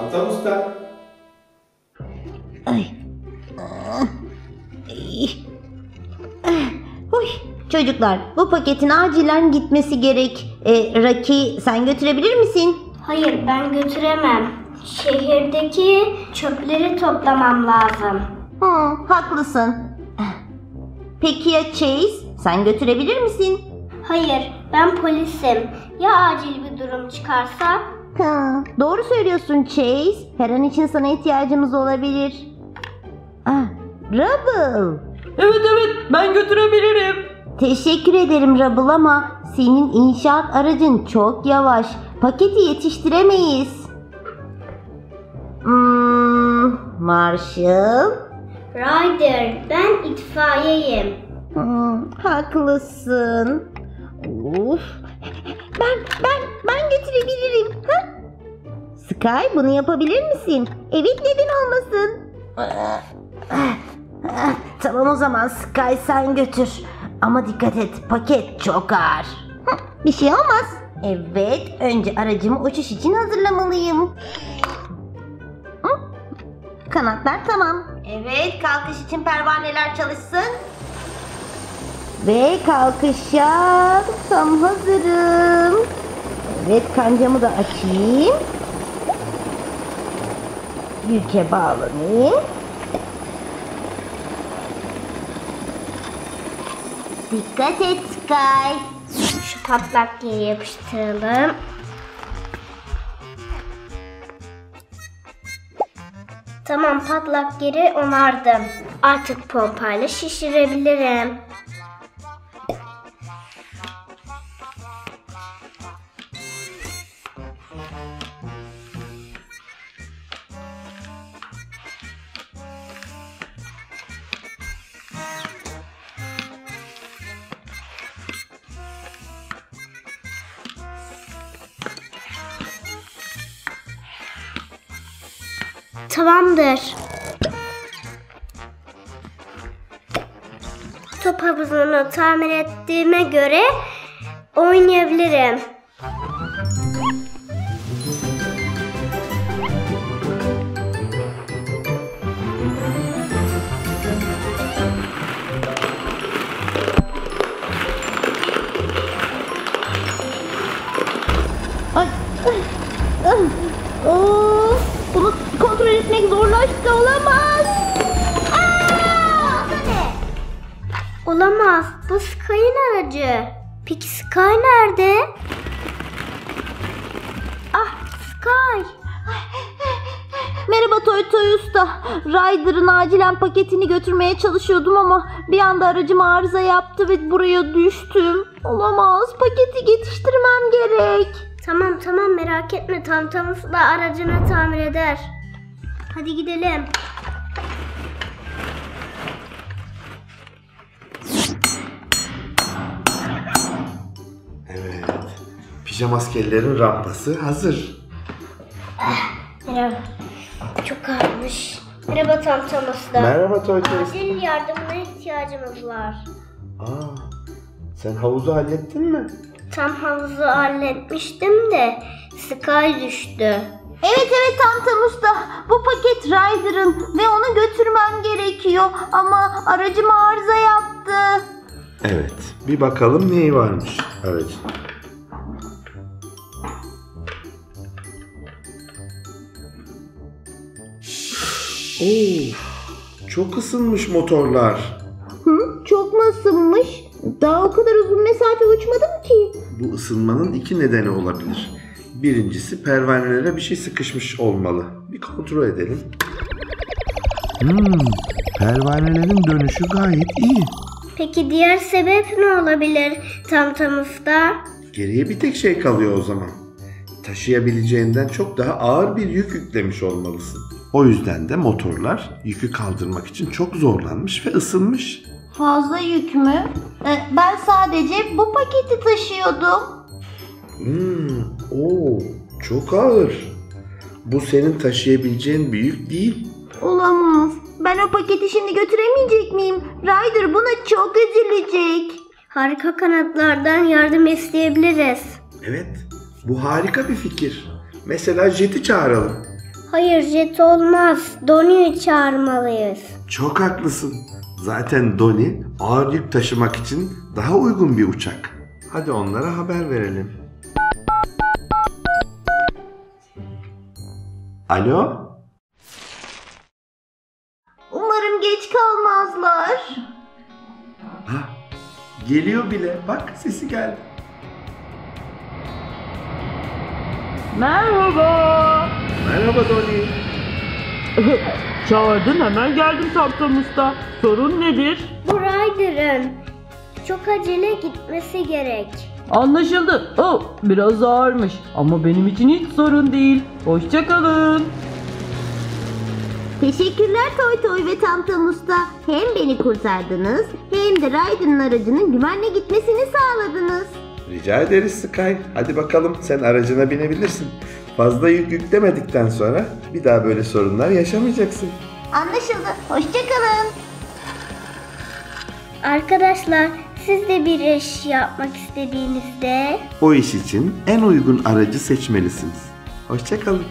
Tamtam Usta. Ay. Ah. İy. Ah. Huy. Çocuklar bu paketin acilen gitmesi gerek. E, Raki sen götürebilir misin? Hayır ben götüremem. Şehirdeki çöpleri toplamam lazım. Hı, haklısın. Peki ya Chase? Sen götürebilir misin? Hayır ben polisim. Ya acil bir durum çıkarsa? Hı, doğru söylüyorsun Chase. Her an için sana ihtiyacımız olabilir. Ah, Rubble. Evet evet ben götürebilirim. Teşekkür ederim Rubble ama senin inşaat aracın çok yavaş. Paketi yetiştiremeyiz. Hmm, Marshall. Ryder ben itfaiyeyim. Hmm, haklısın. Uf. Ben ben ben? Sky bunu yapabilir misin? Evet neden olmasın? Tamam o zaman Sky sen götür. Ama dikkat et paket çok ağır. Bir şey olmaz. Evet önce aracımı uçuş için hazırlamalıyım. Kanatlar tamam. Evet kalkış için pervaneler çalışsın. Ve kalkışa tam hazırım. Evet kancamı da açayım. Yüke bağlanayım. Dikkat et Sky. Şu patlak yere yapıştıralım. Tamam patlak yeri onardım. Artık pompayla şişirebilirim. Tamamdır. Top havuzunu tamir ettiğime göre oynayabilirim. Etmek zorlaştı olamaz. Aa! Olamaz. Bu Sky'ın aracı. Peki Sky nerede? Ah Sky. Merhaba Toy Toy Usta. Ryder'ın acilen paketini götürmeye çalışıyordum ama bir anda aracım arıza yaptı ve buraya düştüm. Olamaz. Paketi yetiştirmem gerek. Tamam tamam merak etme tamtamız da aracını tamir eder. Hadi gidelim. Evet. Pijama askerlerin rampası hazır. Merhaba. Çok ağırmış. Merhaba Tamtam Usta. Merhaba Toy Toy. Acil yardımına ihtiyacımız var. Aa, sen havuzu hallettin mi? Tam havuzu halletmiştim de Sky düştü. Evet evet Tamtam Usta. Bu paket Ryder'ın ve onu götürmem gerekiyor. Ama aracım arıza yaptı. Evet. Bir bakalım neyi varmış. Evet. Oo, çok ısınmış motorlar. Hı, çok mu ısınmış? Daha o kadar uzun mesafe uçmadım ki. Bu ısınmanın iki nedeni olabilir. Birincisi pervanelere bir şey sıkışmış olmalı. Bir kontrol edelim. Hmm, pervanelerin dönüşü gayet iyi. Peki diğer sebep ne olabilir Tamtam Usta? Geriye bir tek şey kalıyor o zaman. Taşıyabileceğinden çok daha ağır bir yük yüklemiş olmalısın. O yüzden de motorlar yükü kaldırmak için çok zorlanmış ve ısınmış. Fazla yük mü? Ee, ben sadece bu paketi taşıyordum. Hmm, oo, çok ağır. Bu senin taşıyabileceğin bir yük değil. Olamaz. Ben o paketi şimdi götüremeyecek miyim? Ryder buna çok üzülecek. Harika kanatlardan yardım isteyebiliriz. Evet, bu harika bir fikir. Mesela Jet'i çağıralım. Hayır jet olmaz. Doni'yi çağırmalıyız. Çok haklısın. Zaten Doni ağır yük taşımak için daha uygun bir uçak. Hadi onlara haber verelim. Alo? Umarım geç kalmazlar. Ha, geliyor bile. Bak sesi geldi. Merhaba. Merhaba Doni. Çağırdın hemen geldim Tamtam Usta. Sorun nedir? Bu Ryder'ın çok acele gitmesi gerek. Anlaşıldı. Oh, biraz ağırmış ama benim için hiç sorun değil. Hoşçakalın. Teşekkürler Toy Toy ve Tamtam Usta. Hem beni kurtardınız hem de Raiden'ın aracının güvenle gitmesini sağladınız. Rica ederiz Sky. Hadi bakalım sen aracına binebilirsin. Fazla yük yüklemedikten sonra bir daha böyle sorunlar yaşamayacaksın. Anlaşıldı. Hoşçakalın. Arkadaşlar siz de bir iş yapmak istediğinizde O iş için en uygun aracı seçmelisiniz. Hoşçakalın.